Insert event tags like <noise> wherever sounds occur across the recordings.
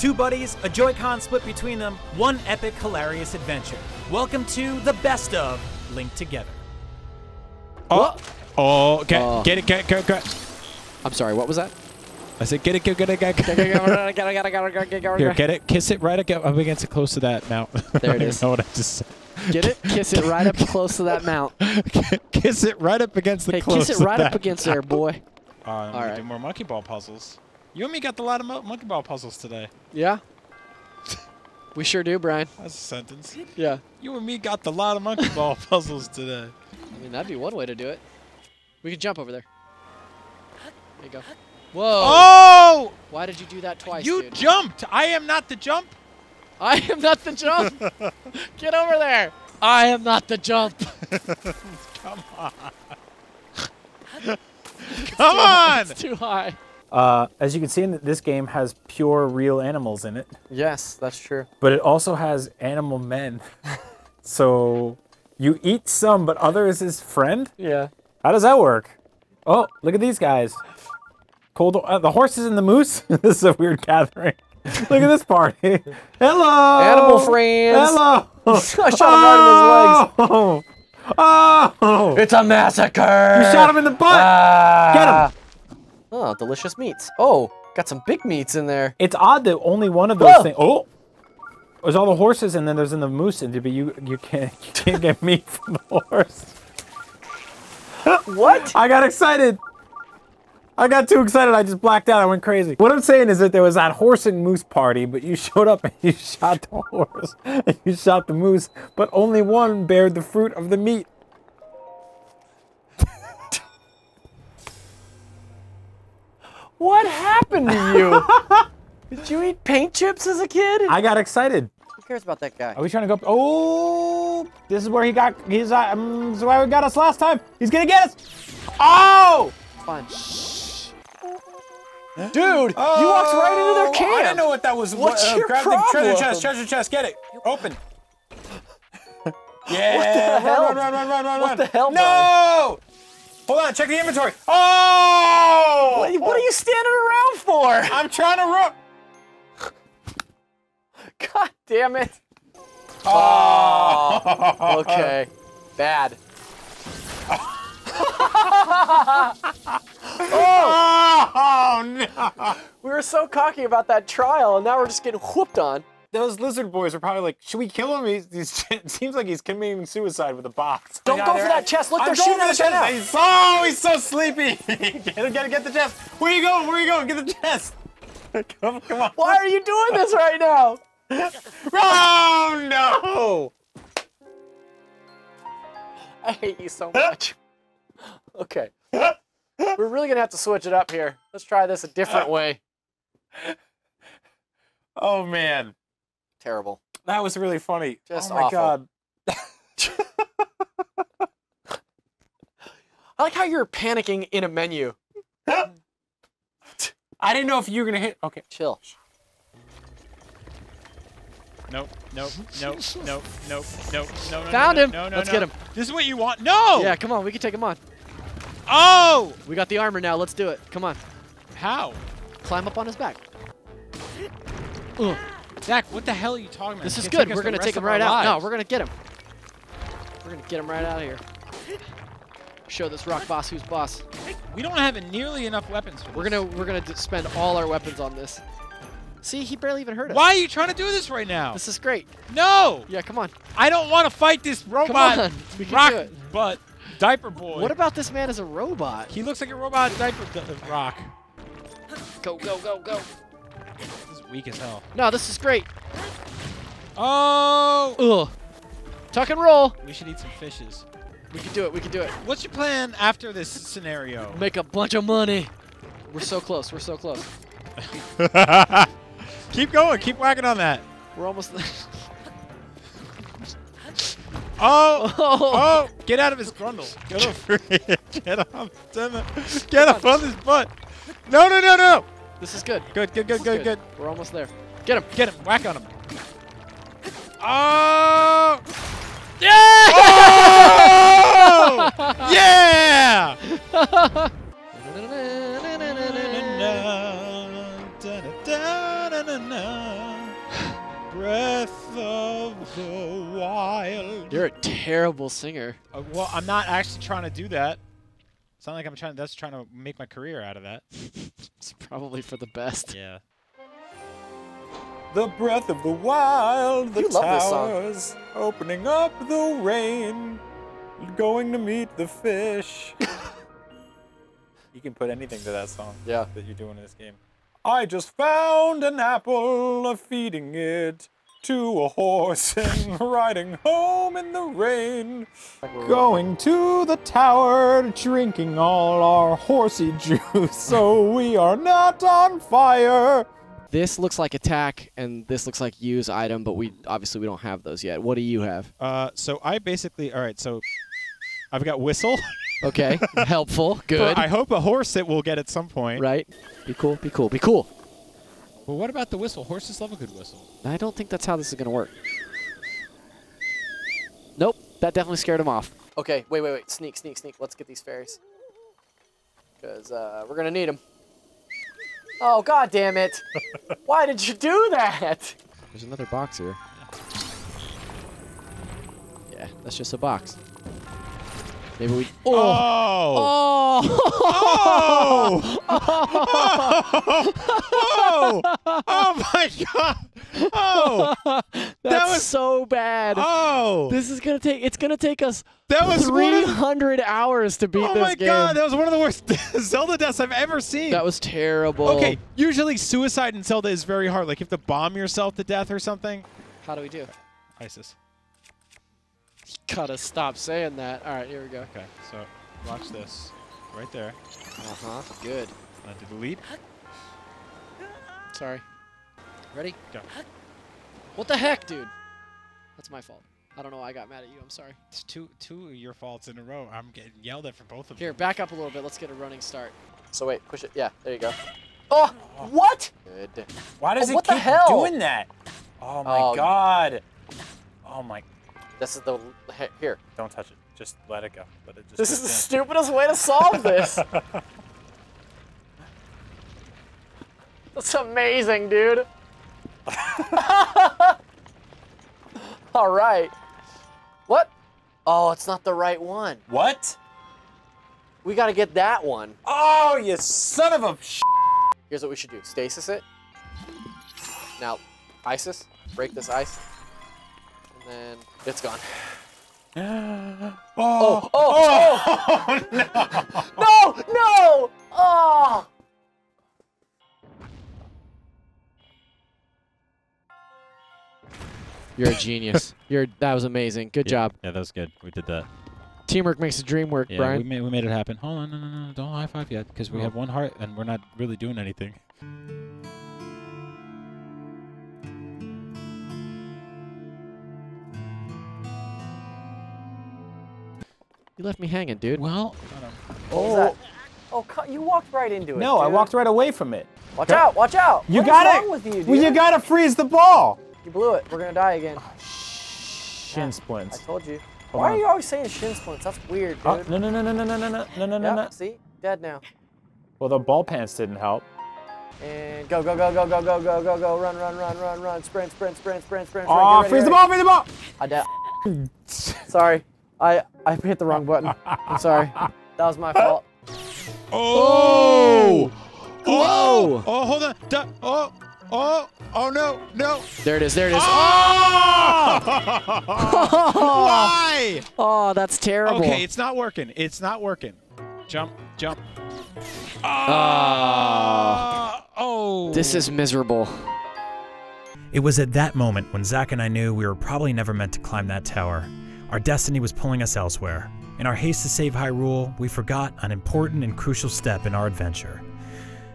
Two buddies, a Joy-Con split between them, one epic, hilarious adventure. Welcome to the best of Linked Together. Oh, oh, get, Oh. get it, get, get, get. I'm sorry, what was that? I said, get it, get it, get it, get it. Here, get it, kiss it right ag- up against it, close to that mount. There it I don't is. know what I just said. Get it? Kiss it right up close to that mount. kiss it right up against the Hey, close kiss it to right up that against there, boy. Uh, All right. Do more monkey ball puzzles. You and me got a lot of mo monkey ball puzzles today. Yeah? <laughs> We sure do, Brian. That's a sentence. Yeah. You and me got a lot of monkey ball <laughs> puzzles today. I mean, that'd be one way to do it. We could jump over there. There you go. Whoa. Oh! Why did you do that twice, you dude? jumped. I am not the jump. I am not the jump. <laughs> Get over there. I am not the jump. Come on. Come on. It's too high. Uh, as you can see, in this game has pure real animals in it, Yes, that's true. but it also has animal men. <laughs> so you eat some, but others is friend. Yeah. How does that work? Oh, look at these guys. Cold. Uh, the horses and the moose. <laughs> this is a weird gathering. <laughs> look at this party. Hello. Animal friends. Hello. I shot him right in his legs. Oh. Oh. It's a massacre. You shot him in the butt. Ah. Get him. Oh, delicious meats. Oh, got some big meats in there. It's odd that only one of those Whoa. things. Oh, there's all the horses, and then there's in the moose, and but you you can't you can't get meat from the horse. What? I got excited. I got too excited. I just blacked out. I went crazy. What I'm saying is that there was that horse and moose party, but you showed up and <laughs> you shot the horse and you shot the moose, but only one bared the fruit of the meat. What happened to you? <laughs> Did you eat paint chips as a kid? I got excited. Who cares about that guy? Are we trying to go? Oh, this is where he got. He's. Uh, um, this is where he got us last time. He's gonna get us. Oh! Fine. Dude, oh, you walked right into their camp. Oh, I didn't know what that was. What's uh, your grab the treasure chest. Treasure chest. Get it. Open. yeah. <laughs> What the hell? Run, run, run, run, run, What the hell, No! Hold on. Check the inventory. Oh! What, what are you standing around for? I'm trying to run. <laughs> God damn it. Oh. <laughs> Okay. Bad. <laughs> Oh. oh no! We were so cocky about that trial, and now we're just getting whooped on. Those lizard boys are probably like, should we kill him? He's, he's, <laughs> it seems like he's committing suicide with a box. Don't go for that chest. Look, I'm they're shooting at the chest. He's, oh, he's so sleepy. <laughs> get him, get get the chest. Where are you going? Where are you going? Get the chest. <laughs> come, come on. Why are you doing this right now? Oh no! I hate you so much. Okay. We're really gonna have to switch it up here. Let's try this a different way. Oh man, Terrible. that was really funny. Just oh my awful. god. <laughs> I like how you're panicking in a menu. <laughs> I didn't know if you were gonna hit. Okay. Chill. Nope, nope, nope, <laughs> nope, nope, nope, no, no, Found no, him. No, no, Let's no. get him. This is what you want. No! Yeah, come on. We can take him on. Oh! We got the armor now. Let's do it. Come on. How? Climb up on his back. Ugh. Zach, what the hell are you talking about? This is good. We're gonna take him right out. No, we're gonna get him. We're gonna get him right out of here. Show this rock boss who's boss. We don't have nearly enough weapons for We're this. gonna we're gonna spend all our weapons on this. See, he barely even hurt us. Why are you trying to do this right now? This is great. No! Yeah, come on. I don't want to fight this robot on, <laughs> we can rock do it. butt diaper boy. What about this man as a robot? He looks like a robot diaper d- uh, rock. Go go go go. This weak as hell. No, this is great. Oh! Ugh. Tuck and roll. We should eat some fishes. We can do it. We can do it. What's your plan after this scenario? Make a bunch of money. We're so close. We're so close. <laughs> keep going. Keep whacking on that. We're almost there. <laughs> Oh! <laughs> Oh. Oh! Get out of his grundle. Get here. Get off. Damn it. Get off on his butt. No, no, no, no. This is good. Good, good, good, good, good. We're almost there. Get him. Get him. Whack on him. Oh! Yeah! Oh! <laughs> yeah! breath of the wild. You're a terrible singer. Uh, well, I'm not actually trying to do that. It's not like I'm trying. That's trying to make my career out of that. <laughs> It's probably for the best. Yeah. The breath of the wild, the You love this song. towers, opening up the rain, going to meet the fish. <laughs> you can put anything to that song Yeah. that you're doing in this game. I just found an apple, feeding it to a horse and <laughs> riding home in the rain. Going to the tower, drinking all our horsey <laughs> juice, so we are not on fire. This looks like attack, and this looks like use item, but we obviously we don't have those yet. What do you have? Uh, so I basically, all right. So I've got whistle. <laughs> Okay, helpful, good, I hope a horse it will get at some point. right? Be cool, be cool, be cool. Well, what about the whistle? Horses love a good whistle. I don't think that's how this is gonna work. Nope, that definitely scared him off. Okay, wait, wait, wait. Sneak, sneak, sneak. Let's get these fairies. Because uh, we're gonna need them. Oh, god damn it! <laughs> Why did you do that? There's another box here. Yeah, that's just a box. Maybe we. Oh. Oh. oh! oh! Oh! oh my god! Oh! <laughs> That's was- so bad. Oh! This is gonna take. It's gonna take us that was one of- 300 hours to beat Oh this my god! That was one of the worst <laughs> Zelda deaths I've ever seen. That was terrible. okay. Usually, suicide in Zelda is very hard. Like you have to bomb yourself to death or something. How do we do? ISIS. Gotta stop saying that. All right, here we go. Okay. So watch this. Right there. Uh huh. Good. Uh, to delete. Sorry. Ready? Go. What the heck, dude? That's my fault. I don't know why I got mad at you. I'm sorry. It's two two of your faults in a row. I'm getting yelled at for both of Here, them. Here, back up a little bit. Let's get a running start. So wait, push it. Yeah, there you go. Oh, what? Good. Why does Oh, it what the keep hell? doing that? Oh my Oh. god. Oh my. This is the here. Don't touch it. Just let it go. Let it just. This is the stupidest way to solve this. <laughs> That's amazing, dude. <laughs> All right. What? Oh, it's not the right one. What? We got to get that one. Oh, you son of a. Sh- Here's what we should do. Stasis it. Now, ISIS. Break this ice. And it's gone. <gasps> oh. Oh, oh, oh, oh! <laughs> no. No, no! Oh! You're a genius. <laughs> You're that was amazing. Good job. Yeah, that was good. We did that. Teamwork makes the dream work, Yeah, Brian. we made we made it happen. Hold on, no, no, no, don't high five yet, because we Oh. have one heart and we're not really doing anything. You left me hanging, dude. Well, What was that? Oh, you walked right into it. No, I walked right away from it. Watch out! Watch out! You What is got wrong it. with you, dude? Well, you gotta freeze the ball. You blew it. We're gonna die again. Shin I splints. I told you. Hold Why on. are you always saying shin splints? That's weird, dude. Oh, no, no, no, no, no, no, no, no, no, no, no, Yep. See, dead now. Well, the ball pants didn't help. And go, go, go, go, go, go, go, go, go, run, run, run, run, run, sprint, sprint, sprint, sprint, sprint. Oh, sprint. freeze the ball, freeze the ball. I da- Sorry, I I hit the wrong button. I'm sorry. That was my fault. oh, Whoa! oh, hold on, Duh. oh, oh, oh no, no. There it is. There it is. Oh! <laughs> Why? Oh, that's terrible. Okay, it's not working. It's not working. Jump, jump. Ah. oh. This is miserable. It was at that moment when Zach and I knew we were probably never meant to climb that tower. Our destiny was pulling us elsewhere. In our haste to save Hyrule, we forgot an important and crucial step in our adventure.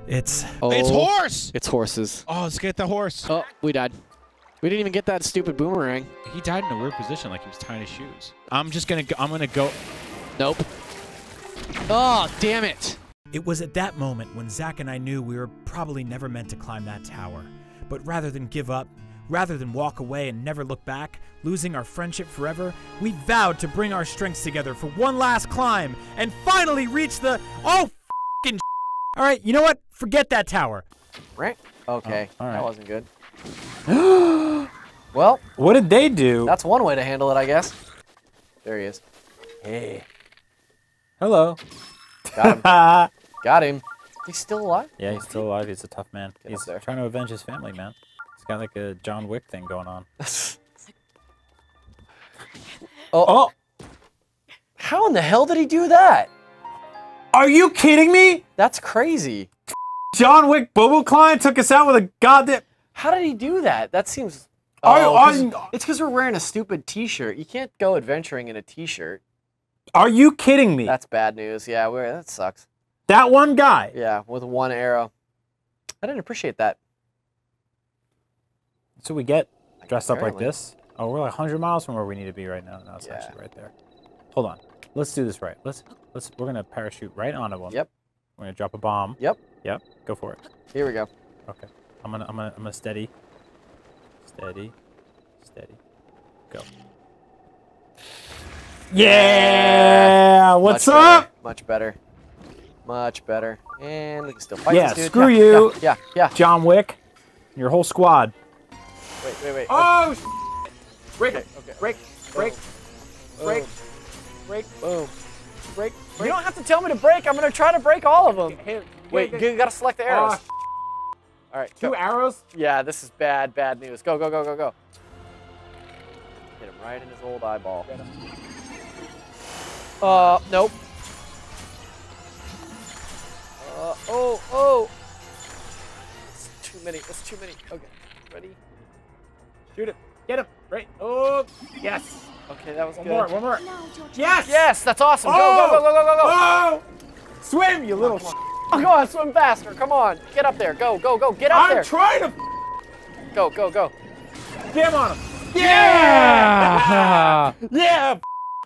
It's Oh, It's horse. It's horses. Oh, let's get the horse. Oh, we died. We didn't even get that stupid boomerang. He died in a weird position, like he was tying his shoes. I'm just gonna. Go, I'm gonna go. Nope. Oh, damn it. It was at that moment when Zach and I knew we were probably never meant to climb that tower. But rather than give up, rather than walk away and never look back, losing our friendship forever, we vowed to bring our strengths together for one last climb and finally reach the. Oh, fing <laughs> All right, you know what? Forget that tower. Right? Okay. Oh, all right. That wasn't good. <gasps> Well, What did they do? that's one way to handle it, I guess. There he is. Hey. Hello. Got him. <laughs> Got him. He's still alive? Yeah, he's still alive. He's a tough man. Get he's there. trying to avenge his family, man. He's got like a John Wick thing going on. <laughs> Oh. oh, How in the hell did he do that? are you kidding me? That's crazy. John Wick Bokoblin took us out with a goddamn. How did he do that? That seems. Are- Oh, are 'cause- you- it's because we're wearing a stupid T-shirt. You can't go adventuring in a T-shirt. Are you kidding me? That's bad news. Yeah, we're, that sucks. that one guy. Yeah, with one arrow. I didn't appreciate that. What we get dressed up like this. Oh, we're like 100 miles from where we need to be right now. No, it's Yeah. actually right there. Hold on. Let's do this right. Let's let's we're gonna parachute right onto them. Yep. We're gonna drop a bomb. Yep. Yep. Go for it. Here we go. Okay. I'm gonna I'm gonna I'm gonna steady. Steady. Steady. Go. Yeah. What's Much up? Better, much better. Much better. And we can still fight Yeah, this dude. screw yeah, you. Yeah, yeah, yeah. John Wick. Your whole squad. Wait, wait, wait. Oh. break it. Okay. Break, break, break, break, boom. Break, You don't have to tell me to break. I'm gonna try to break all of them. Wait, you gotta select the arrows. all right, go. Two arrows. Yeah, this is bad, bad news. Go, go, go, go, go. Hit him right in his old eyeball. Uh, nope. Uh, oh, oh. It's too many. It's too many. Okay, ready? Shoot him. Get him. Right. Oh. Yes. Okay, that was One good. more. One more. Now it's your turn. Yes. Yes, that's awesome. Go, Oh! go, go, go, go, go, go. Oh. Swim, you little. Oh, <laughs> come on, swim faster. Come on. Get up there. Go, go, go. Get up there! I'm trying to Go, go, go. get him on him. Yeah. <laughs> yeah.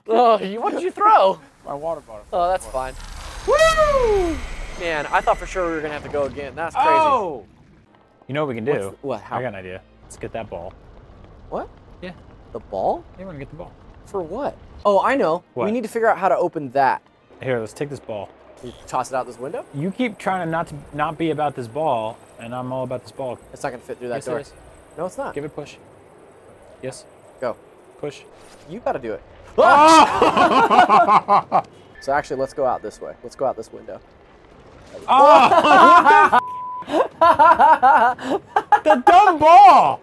Oh, you, what did you throw? My water bottle. Oh, that's fine. Woo! Man, I thought for sure we were gonna have to go again. That's crazy. Oh. You know what we can do? What's the- what? How? I got an idea. Let's get that ball. What? Yeah. The ball? Yeah, we're gonna get the ball. For what? Oh, I know. What? We need to figure out how to open that. Here, let's take this ball. You toss it out this window? You keep trying to not to not be about this ball, and I'm all about this ball. It's not gonna fit through that Yes, it door. is. No, it's not. Give it a push. Yes. Go. Push. You gotta do it. Oh! <laughs> So actually, let's go out this way. Let's go out this window. oh! <laughs> <laughs> the dumb ball.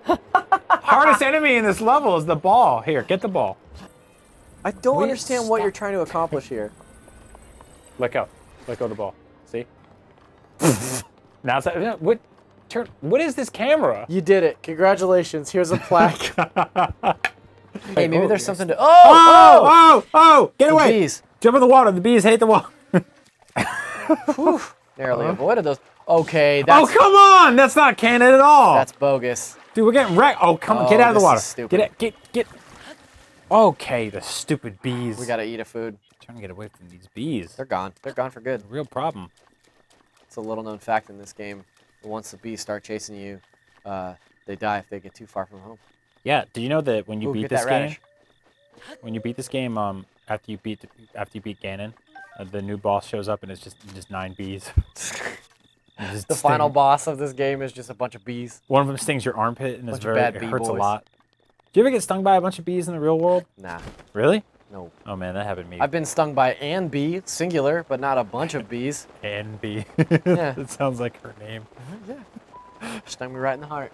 Hardest <laughs> enemy in this level is the ball. Here, get the ball. I don't Will you understand what you're trying to accomplish here. Let go. Let go of the ball. See? <laughs> now it's uh, what? Turn. What is this camera? You did it. Congratulations. Here's a plaque. <laughs> hey, maybe oh, there's yes. something to. Oh! Oh! Oh! Oh! Get The away! bees. Jump in the water. The bees hate the water. Whew. Narrowly avoided those. Okay, that's oh come on! That's not canon at all. that's bogus. Dude, we're getting wrecked. Oh come on! Oh, Get out of the water. Get it. Get get. Okay, the stupid bees. We gotta eat a food. trying to get away from these bees. They're gone. They're gone for good. Real problem. It's a little known fact in this game. Once the bees start chasing you, uh, they die if they get too far from home. Yeah. Do you know that when you Ooh, beat this game, radish. when you beat this game, um, after you beat after you beat Ganon, uh, the new boss shows up and it's just just nine bees. <laughs> <laughs> It The final boss of this game is just a bunch of bees. One of them stings your armpit and of very bad it hurts a lot. Do you ever get stung by a bunch of bees in the real world? Nah, Really? no. Oh man, that happened to me. I've been stung by an bee, singular, but not a bunch of bees. <laughs> an bee. Yeah. <laughs> that sounds like her name. Yeah. Stung me right in the heart.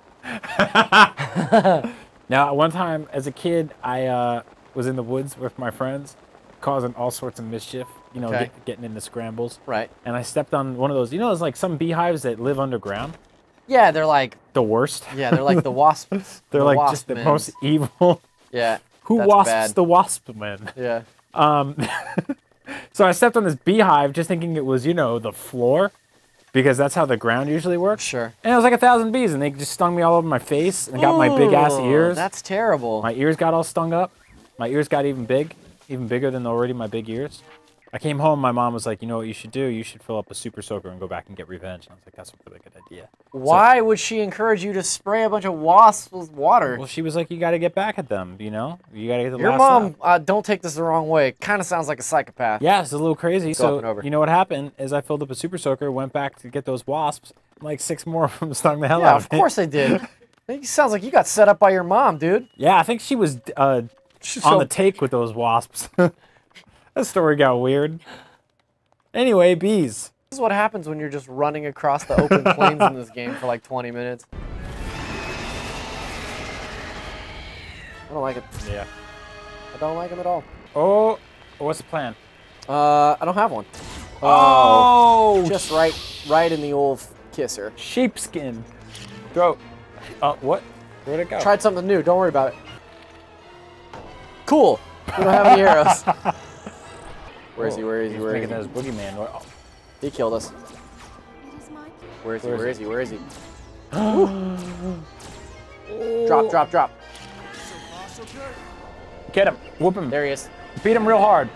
<laughs> Now, one time as a kid, I uh, was in the woods with my friends, causing all sorts of mischief. You know, Okay. get, getting into scrambles. Right. And I stepped on one of those. You know, there's like some beehives that live underground. Yeah, they're like The worst. yeah, they're like the <laughs> wasps. They're the like wasp just the men. most evil. Yeah. <laughs> Who wasps bad. the wasp men? Yeah. Um, <laughs> so I stepped on this beehive just thinking it was, you know, the floor, because that's how the ground usually works. Sure. And it was like a thousand bees, and they just stung me all over my face and got my big ass ears. That's terrible. My ears got all stung up. My ears got even big, even bigger than already my big ears. I came home. My mom was like, "You know what you should do? You should fill up a super soaker and go back and get revenge." And I was like, "That's a really good idea." Why would she encourage you to spray a bunch of wasps with water? Well, she was like, "You got to get back at them. You know, you got to get the Your mom, uh, don't take this the wrong way. Kind of sounds like a psychopath. Yeah, it's a little crazy. up So over. you know what happened is I filled up a super soaker, went back to get those wasps. Like six more of them stung the hell Yeah, out of me. of course they did. <laughs> It sounds like you got set up by your mom, dude. Yeah, I think she was uh, on so- the take with those wasps. <laughs> that story got weird. Anyway, bees. This is what happens when you're just running across the open plains in this <laughs> game for like 20 minutes. I don't like it. Yeah. I don't like him at all. Oh, what's the plan? Uh, I don't have one. Oh, Just right, right in the old kisser. sheepskin. Throat. Uh, what? Where'd it go? Tried something new. Don't worry about it. Cool. We don't have any arrows. <laughs> Where is he? Where is he? Where is making he? boogeyman. Oh, He killed us. Is Where is he? Where Where is is he? Where is he? Drop, drop, drop. Get him. Whoop him. There he is. Beat him real hard.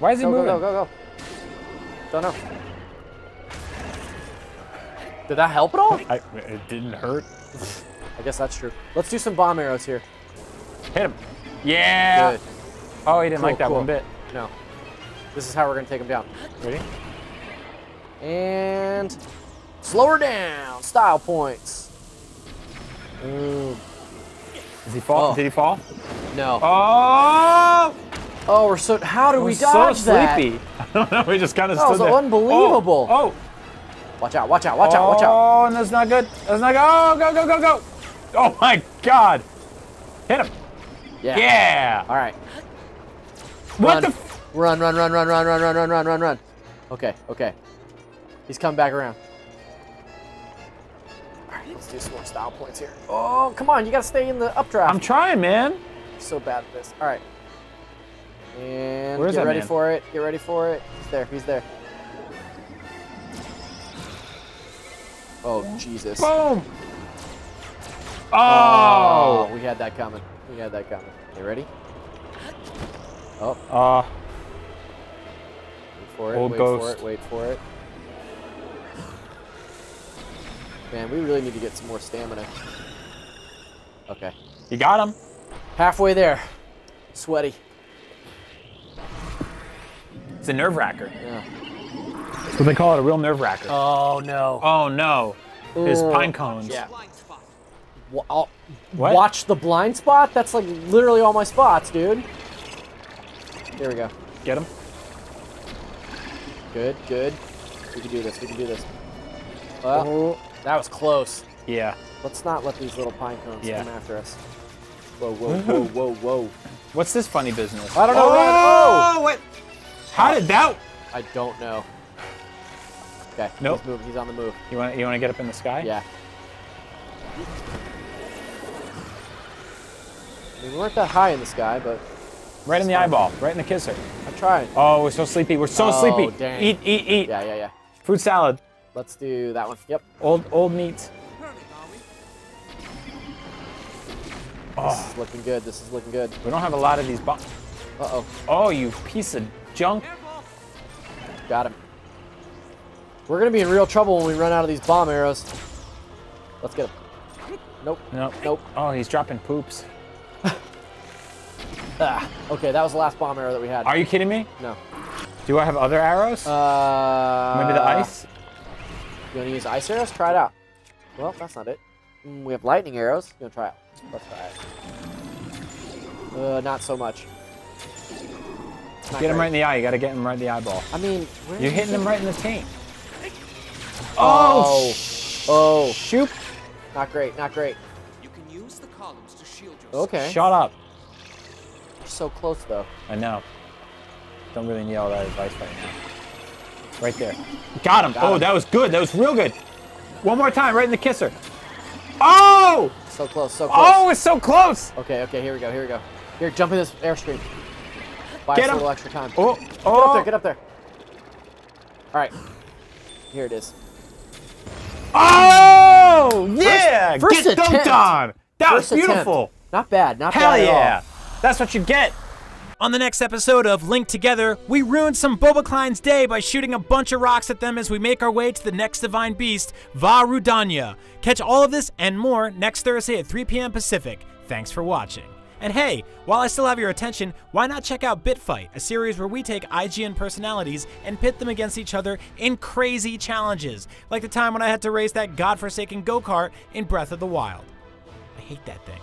Why is he Go, go, moving? go, go, go. Don't know. Did that help at all? I, it didn't hurt. I guess that's true. Let's do some bomb arrows here. Hit him. Yeah. Good. Oh, he didn't Cool, like that cool. one bit. No. This is how we're gonna take him down. Ready? And slower down. Style points. Ooh. Is he fall? Oh. Did he fall? No. Oh! Oh, we're so. How do we We're dodge so that? sleepy. I don't know. We just kind of That was there. unbelievable. Oh, oh. Watch out! Watch out! Watch out! Watch out! Oh, and that's not good. That's not good. Oh, go, go, go, go. Oh my God. Hit him. Yeah. Yeah. All right. What run. the? Run! Run! Run! Run! Run! Run! Run! Run! Run! Run! Run! Okay. Okay. He's coming back around. All right. Let's do some more style points here. Oh, come on! You gotta stay in the updraft. I'm trying, man. so bad at this. All right. And Where's get ready man? for it. Get ready for it. He's there. He's there. Oh Jesus. Boom. Oh, Oh. we had that coming. We had that coming. You ready? Oh, Uh, for it. Old wait ghost. for it. Wait for it. Man, we really need to get some more stamina. Okay. you got him. Halfway there. Sweaty. It's a nerve wracker. Yeah. That's what they call it, a real nerve wracker. Oh no. oh no. His Ugh. pine cones. Yeah. Wa- What? Watch the blind spot? That's like literally all my spots, dude. Here we go. Get him. Good, good. We can do this. We can do this. Well, oh. that was close. Yeah. Let's not let these little pine cones Yeah. come after us. Whoa, whoa, whoa, <laughs> whoa, whoa. What's this funny business? I don't know, Oh. Oh! what? How did that? I don't know. Okay. Nope. He's moving. He's on the move. You want you want to get up in the sky? Yeah. I mean, we weren't that high in the sky, but Right in the eyeball. Right in the kisser. Tried. Oh, we're so sleepy. We're so Oh, sleepy. dang. Eat, eat, eat. Yeah, yeah, yeah. Fruit salad. Let's do that one. Yep. Old old meat. This is looking good. This is looking good. We don't have a lot of these. Bo- Uh-oh. oh, you piece of junk. Got him. We're gonna be in real trouble when we run out of these bomb arrows. Let's get him. Nope. Nope. Nope. Oh, he's dropping poops. Ah. Okay, that was the last bomb arrow that we had. Are you kidding me? No. Do I have other arrows? Uh. Maybe the ice? You wanna use ice arrows? Try it out. Well, that's not it. Mm, we have lightning arrows. You wanna try it? Let's try it. Uh, not so much. Not Get him right in the eye. You gotta get him right in the eyeball. I mean, where You're hitting him right in the taint. Oh. Oh. Shoot. Not great. Not great. You can use the columns to shield yourself. Okay. Shut up. You're so close though. I know. Don't really need all that advice right now. Right there. Got him. Got oh, him. that was good. That was real good. One more time, right in the kisser. Oh! So close. So close. Oh, it's so close. Okay, okay, here we go, here we go. Here, jump in this airstream. Buy Get us a him. little extra time. Oh, Get up oh. there, get up there. All right. Here it is. Oh, yeah. first Get dunked attempt. on. That First was attempt. beautiful. Not bad, not Hell bad at yeah. all. That's what you get. On the next episode of Linked Together, we ruined some Bokoblin's day by shooting a bunch of rocks at them as we make our way to the next divine beast, Vah Rudania. Catch all of this and more next Thursday at 3 p.m. Pacific. Thanks for watching. And hey, while I still have your attention, why not check out Bitfight, a series where we take IGN personalities and pit them against each other in crazy challenges, like the time when I had to race that godforsaken go kart in Breath of the Wild. I hate that thing.